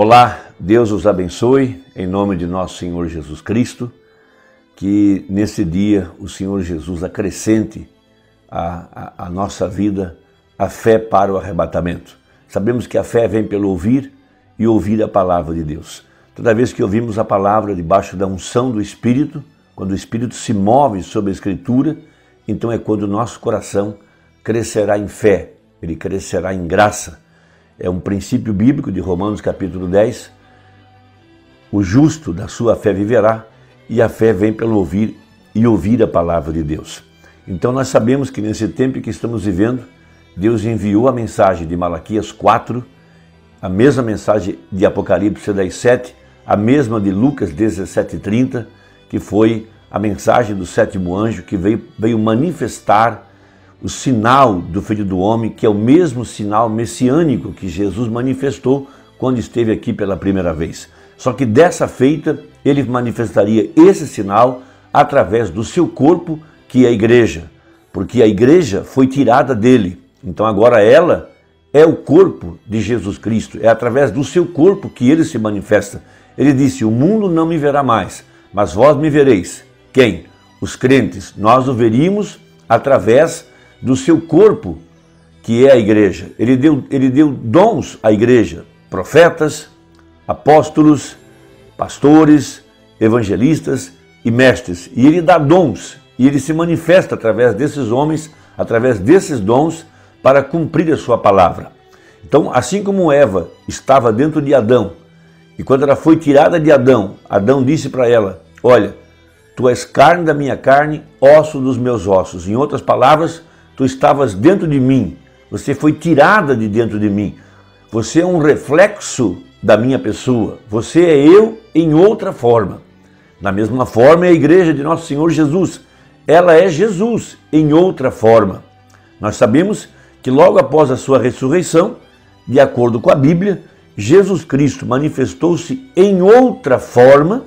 Olá, Deus os abençoe, em nome de nosso Senhor Jesus Cristo, que nesse dia o Senhor Jesus acrescente a, a, a nossa vida a fé para o arrebatamento. Sabemos que a fé vem pelo ouvir e ouvir a palavra de Deus. Toda vez que ouvimos a palavra debaixo da unção do Espírito, quando o Espírito se move sobre a Escritura, então é quando o nosso coração crescerá em fé, ele crescerá em graça é um princípio bíblico de Romanos capítulo 10. O justo da sua fé viverá, e a fé vem pelo ouvir e ouvir a palavra de Deus. Então nós sabemos que nesse tempo que estamos vivendo, Deus enviou a mensagem de Malaquias 4, a mesma mensagem de Apocalipse 10, 7, a mesma de Lucas 17, 30, que foi a mensagem do sétimo anjo que veio, veio manifestar o sinal do Filho do Homem, que é o mesmo sinal messiânico que Jesus manifestou quando esteve aqui pela primeira vez. Só que dessa feita, ele manifestaria esse sinal através do seu corpo, que é a igreja, porque a igreja foi tirada dele. Então agora ela é o corpo de Jesus Cristo, é através do seu corpo que ele se manifesta. Ele disse: O mundo não me verá mais, mas vós me vereis. Quem? Os crentes. Nós o veríamos através do seu corpo, que é a igreja. Ele deu, ele deu dons à igreja: profetas, apóstolos, pastores, evangelistas e mestres. E ele dá dons, e ele se manifesta através desses homens, através desses dons, para cumprir a sua palavra. Então, assim como Eva estava dentro de Adão, e quando ela foi tirada de Adão, Adão disse para ela: Olha, tu és carne da minha carne, osso dos meus ossos. Em outras palavras, tu estavas dentro de mim, você foi tirada de dentro de mim. Você é um reflexo da minha pessoa. Você é eu em outra forma. Da mesma forma é a igreja de nosso Senhor Jesus. Ela é Jesus em outra forma. Nós sabemos que logo após a sua ressurreição, de acordo com a Bíblia, Jesus Cristo manifestou-se em outra forma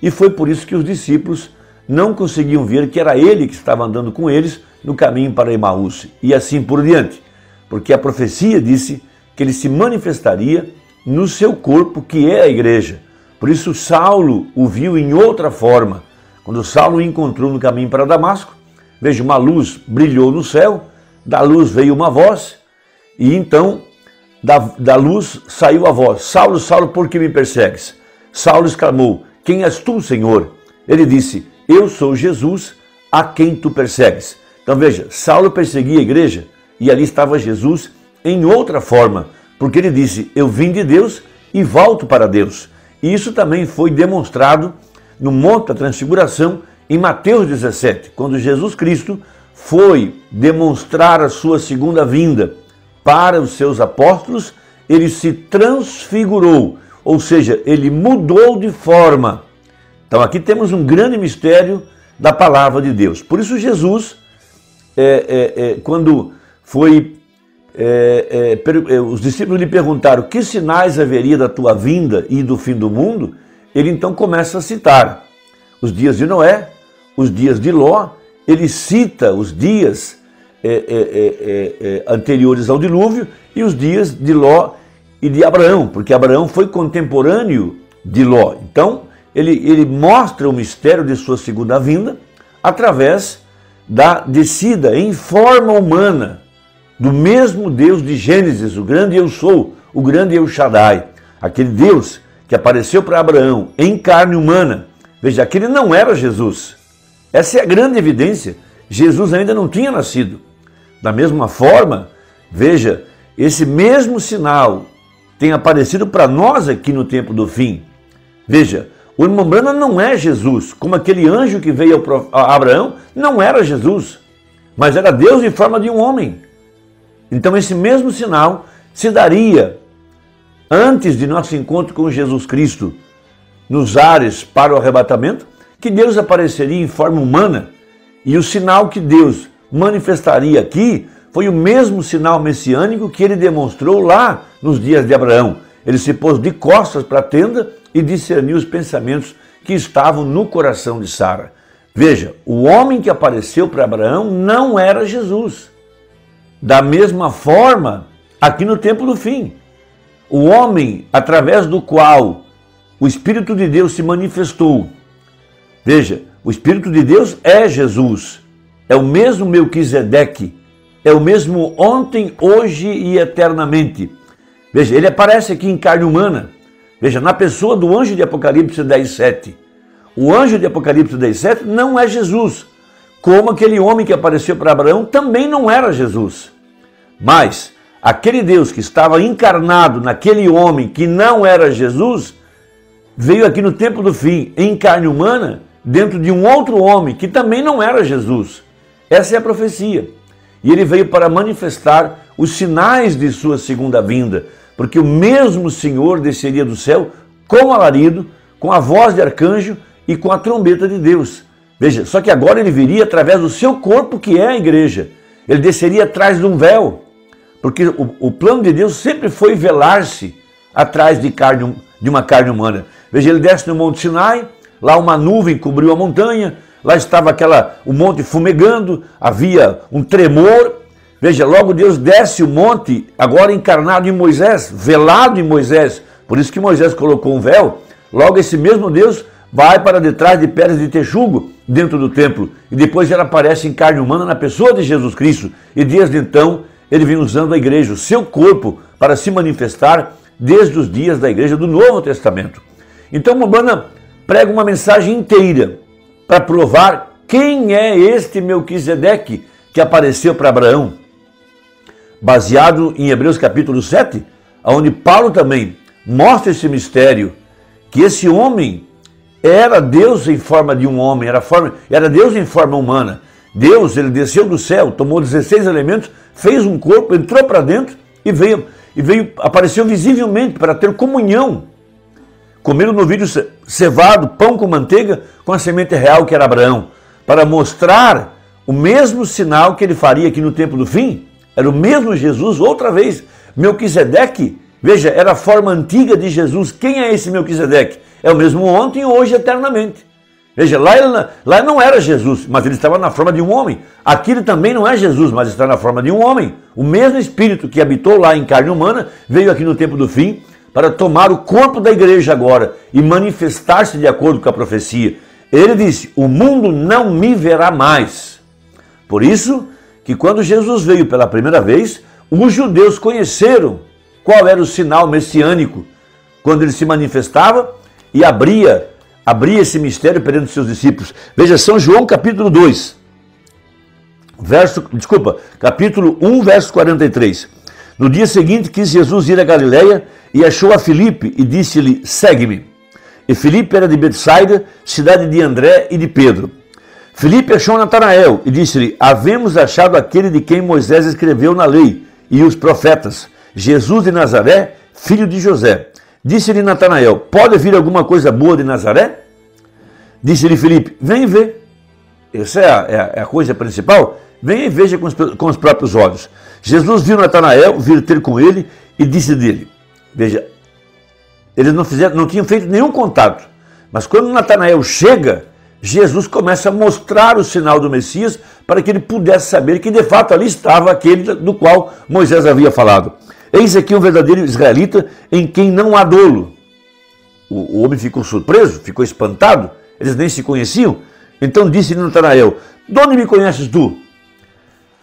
e foi por isso que os discípulos não conseguiam ver que era ele que estava andando com eles no caminho para Emaús e assim por diante, porque a profecia disse que ele se manifestaria no seu corpo, que é a igreja. Por isso Saulo o viu em outra forma. Quando Saulo o encontrou no caminho para Damasco, veja, uma luz brilhou no céu, da luz veio uma voz, e então da, da luz saiu a voz: Saulo, Saulo, por que me persegues? Saulo exclamou: Quem és tu, Senhor? Ele disse: Eu sou Jesus, a quem tu persegues. Então veja, Saulo perseguia a igreja e ali estava Jesus em outra forma, porque ele disse: Eu vim de Deus e volto para Deus. E isso também foi demonstrado no Monte da Transfiguração em Mateus 17, quando Jesus Cristo foi demonstrar a sua segunda vinda para os seus apóstolos, ele se transfigurou, ou seja, ele mudou de forma. Então aqui temos um grande mistério da palavra de Deus. Por isso Jesus é, é, é, quando foi. É, é, os discípulos lhe perguntaram que sinais haveria da tua vinda e do fim do mundo, ele então começa a citar os dias de Noé, os dias de Ló, ele cita os dias anteriores ao dilúvio e os dias de Ló e de Abraão, porque Abraão foi contemporâneo de Ló. Então, ele, ele mostra o mistério de sua segunda vinda através da descida em forma humana do mesmo Deus de Gênesis, o grande eu sou, o grande eu Shaddai, aquele Deus que apareceu para Abraão em carne humana. Veja, aquele não era Jesus. Essa é a grande evidência. Jesus ainda não tinha nascido. Da mesma forma, veja, esse mesmo sinal tem aparecido para nós aqui no tempo do fim. Veja, o irmão Brana não é Jesus, como aquele anjo que veio a Abraão não era Jesus, mas era Deus em forma de um homem. Então esse mesmo sinal se daria antes de nosso encontro com Jesus Cristo nos ares para o arrebatamento, que Deus apareceria em forma humana e o sinal que Deus manifestaria aqui foi o mesmo sinal messiânico que ele demonstrou lá nos dias de Abraão. Ele se pôs de costas para a tenda e discerniu os pensamentos que estavam no coração de Sara. Veja, o homem que apareceu para Abraão não era Jesus. Da mesma forma, aqui no tempo do fim, o homem através do qual o Espírito de Deus se manifestou. Veja, o Espírito de Deus é Jesus, é o mesmo Melquisedeque, é o mesmo ontem, hoje e eternamente. Veja, ele aparece aqui em carne humana. Veja, na pessoa do anjo de Apocalipse 10, 7. O anjo de Apocalipse 10, 7 não é Jesus, como aquele homem que apareceu para Abraão também não era Jesus. Mas aquele Deus que estava encarnado naquele homem que não era Jesus, veio aqui no tempo do fim, em carne humana, dentro de um outro homem que também não era Jesus. Essa é a profecia. E ele veio para manifestar os sinais de sua segunda vinda, porque o mesmo Senhor desceria do céu com alarido, com a voz de arcanjo e com a trombeta de Deus. Veja, só que agora ele viria através do seu corpo, que é a igreja. Ele desceria atrás de um véu, porque o, o plano de Deus sempre foi velar-se atrás de, carne, de uma carne humana. Veja, ele desce no Monte Sinai, lá uma nuvem cobriu a montanha, lá estava aquela o monte fumegando, havia um tremor. Veja, logo Deus desce o monte, agora encarnado em Moisés, velado em Moisés. Por isso que Moisés colocou um véu. Logo esse mesmo Deus vai para detrás de pedras de texugo dentro do templo e depois ele aparece em carne humana na pessoa de Jesus Cristo e desde então ele vem usando a igreja, o seu corpo, para se manifestar desde os dias da igreja do Novo Testamento. Então Mubana prega uma mensagem inteira para provar quem é este Melquisedeque que apareceu para Abraão, baseado em Hebreus capítulo 7, onde Paulo também mostra esse mistério, que esse homem era Deus em forma de um homem, era, forma, era Deus em forma humana. Deus, ele desceu do céu, tomou 16 elementos, fez um corpo, entrou para dentro e veio, e veio, apareceu visivelmente para ter comunhão comeram no vídeo cevado, pão com manteiga, com a semente real que era Abraão, para mostrar o mesmo sinal que ele faria aqui no tempo do fim. Era o mesmo Jesus, outra vez. Melquisedeque, veja, era a forma antiga de Jesus. Quem é esse Melquisedeque? É o mesmo ontem, hoje, eternamente. Veja, lá, ele, lá não era Jesus, mas ele estava na forma de um homem. Aqui ele também não é Jesus, mas está na forma de um homem. O mesmo Espírito que habitou lá em carne humana veio aqui no tempo do fim para tomar o corpo da igreja agora e manifestar-se de acordo com a profecia. Ele disse: O mundo não me verá mais. Por isso que quando Jesus veio pela primeira vez, os judeus conheceram qual era o sinal messiânico quando ele se manifestava e abria, abria esse mistério perante seus discípulos. Veja São João capítulo 2, verso, desculpa, capítulo 1, verso 43. No dia seguinte quis Jesus ir a Galiléia e achou a Filipe e disse-lhe: Segue-me. E Filipe era de Betsaida, cidade de André e de Pedro. Filipe achou Natanael e disse-lhe: Havemos achado aquele de quem Moisés escreveu na lei e os profetas, Jesus de Nazaré, filho de José. Disse-lhe Natanael: Pode vir alguma coisa boa de Nazaré? Disse-lhe Filipe: Vem ver. Essa é a, é a, é a coisa principal. Venha e veja com os, com os próprios olhos. Jesus viu Natanael vir ter com ele e disse dele: Veja, eles não, fizeram, não tinham feito nenhum contato. Mas quando Natanael chega, Jesus começa a mostrar o sinal do Messias para que ele pudesse saber que de fato ali estava aquele do qual Moisés havia falado. Eis aqui um verdadeiro israelita em quem não há dolo. O, homem ficou surpreso, ficou espantado, eles nem se conheciam. Então disse Natanael: De onde me conheces tu?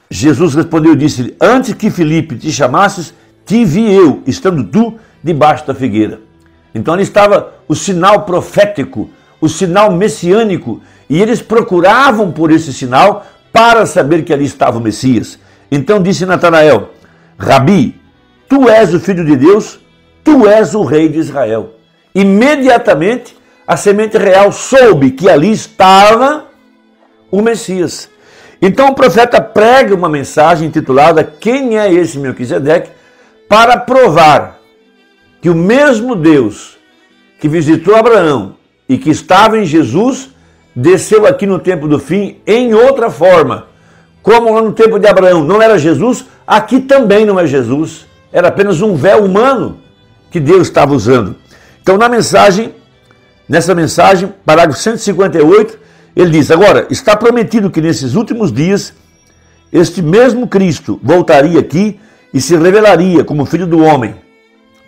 Jesus respondeu e disse-lhe: Antes que Filipe te chamasses, te vi eu, estando tu debaixo da figueira. Então ali estava o sinal profético, o sinal messiânico, e eles procuravam por esse sinal para saber que ali estava o Messias. Então disse Natanael: Rabi, tu és o filho de Deus, tu és o rei de Israel. Imediatamente a semente real soube que ali estava o Messias. Então o profeta prega uma mensagem intitulada Quem é esse Melquisedeque? para provar que o mesmo Deus que visitou Abraão e que estava em Jesus desceu aqui no tempo do fim em outra forma. Como lá no tempo de Abraão não era Jesus, aqui também não é Jesus. Era apenas um véu humano que Deus estava usando. Então, na mensagem, nessa mensagem, parágrafo 158, ele diz: Agora, está prometido que nesses últimos dias, este mesmo Cristo voltaria aqui e se revelaria como filho do homem.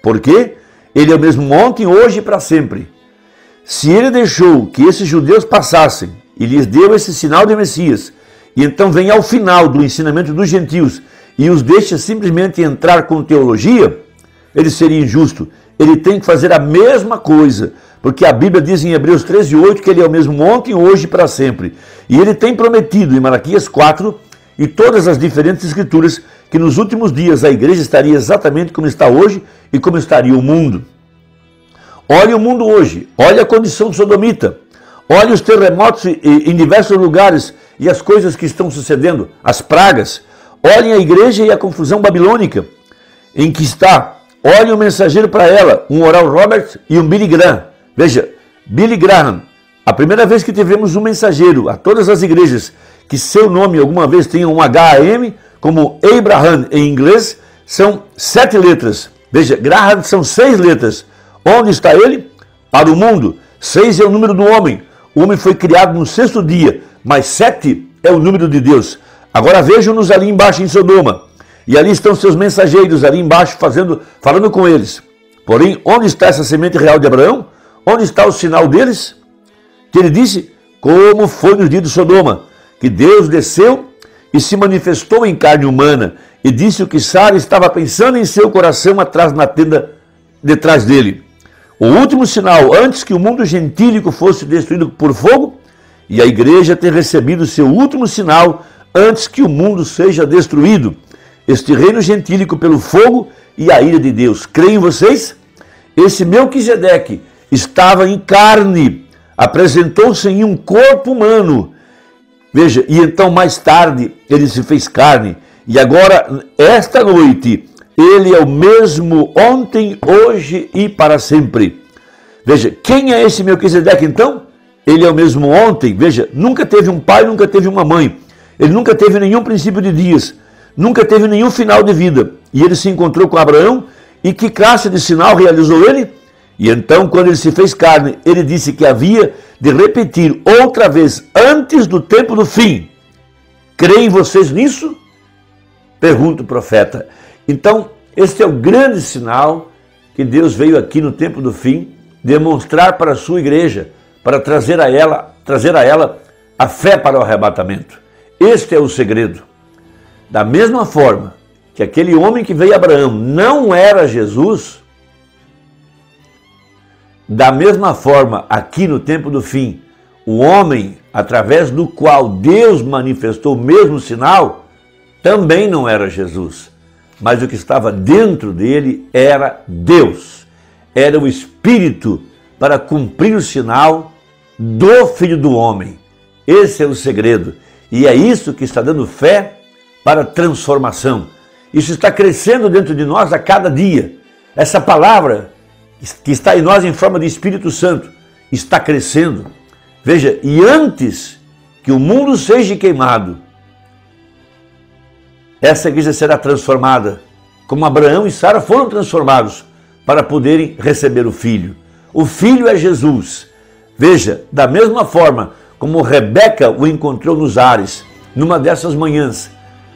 Por quê? Ele é o mesmo ontem, hoje e para sempre. Se ele deixou que esses judeus passassem e lhes deu esse sinal de Messias, e então vem ao final do ensinamento dos gentios e os deixa simplesmente entrar com teologia, ele seria injusto. Ele tem que fazer a mesma coisa, porque a Bíblia diz em Hebreus 13, 8 que ele é o mesmo ontem, hoje e para sempre. E ele tem prometido em Malaquias 4 e todas as diferentes escrituras que nos últimos dias a igreja estaria exatamente como está hoje e como estaria o mundo. Olhe o mundo hoje, olhe a condição sodomita, olhe os terremotos em diversos lugares e as coisas que estão sucedendo, as pragas. Olhem a igreja e a confusão babilônica em que está. Olhe o mensageiro para ela, um Oral Robert e um Billy Graham. Veja, Billy Graham, a primeira vez que tivemos um mensageiro a todas as igrejas que seu nome alguma vez tenha um HAM, como Abraham em inglês, são sete letras. Veja, Graham são seis letras. Onde está ele? Para o mundo. Seis é o número do homem. O homem foi criado no sexto dia, mas sete é o número de Deus. Agora vejam-nos ali embaixo em Sodoma. E ali estão seus mensageiros ali embaixo fazendo, falando com eles. Porém, onde está essa semente real de Abraão? Onde está o sinal deles? Que ele disse: Como foi no dia de Sodoma, que Deus desceu e se manifestou em carne humana e disse o que Sara estava pensando em seu coração atrás na tenda detrás dele. O último sinal, antes que o mundo gentílico fosse destruído por fogo, e a igreja ter recebido seu último sinal antes que o mundo seja destruído. Este reino gentílico pelo fogo e a ira de Deus. Creem vocês? Esse Melquisedeque estava em carne, apresentou-se em um corpo humano. Veja, e então mais tarde ele se fez carne. E agora, esta noite, ele é o mesmo ontem, hoje e para sempre. Veja, quem é esse Melquisedeque então? Ele é o mesmo ontem. Veja, nunca teve um pai, nunca teve uma mãe. Ele nunca teve nenhum princípio de dias, nunca teve nenhum final de vida. E ele se encontrou com Abraão. E que classe de sinal realizou ele? E então, quando ele se fez carne, ele disse que havia de repetir outra vez, antes do tempo do fim. Creem vocês nisso? Pergunta o profeta. Então, este é o grande sinal que Deus veio aqui no tempo do fim demonstrar para a sua igreja, para trazer a ela, trazer a ela a fé para o arrebatamento. Este é o segredo. Da mesma forma que aquele homem que veio a Abraão não era Jesus, da mesma forma, aqui no tempo do fim, o homem através do qual Deus manifestou o mesmo sinal, também não era Jesus mas o que estava dentro dele era Deus, era o Espírito para cumprir o sinal do Filho do Homem. Esse é o segredo. E é isso que está dando fé para transformação. Isso está crescendo dentro de nós a cada dia. Essa palavra que está em nós em forma de Espírito Santo está crescendo. Veja, e antes que o mundo seja queimado, essa igreja será transformada, como Abraão e Sara foram transformados para poderem receber o filho. O filho é Jesus. Veja, da mesma forma como Rebeca o encontrou nos ares, numa dessas manhãs,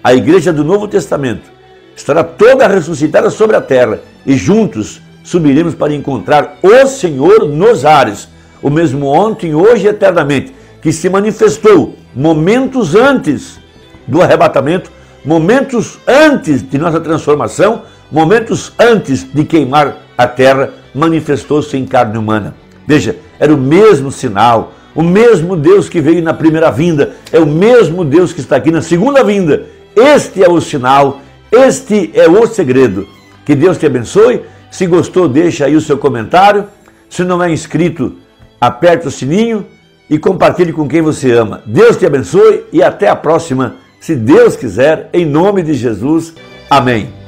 a igreja do Novo Testamento estará toda ressuscitada sobre a terra e juntos subiremos para encontrar o Senhor nos ares, o mesmo ontem, hoje e eternamente, que se manifestou momentos antes do arrebatamento momentos antes de nossa transformação, momentos antes de queimar a terra, manifestou-se em carne humana. Veja, era o mesmo sinal, o mesmo Deus que veio na primeira vinda, é o mesmo Deus que está aqui na segunda vinda. Este é o sinal, este é o segredo. Que Deus te abençoe. Se gostou, deixa aí o seu comentário. Se não é inscrito, aperte o sininho e compartilhe com quem você ama. Deus te abençoe e até a próxima se Deus quiser, em nome de Jesus. Amém.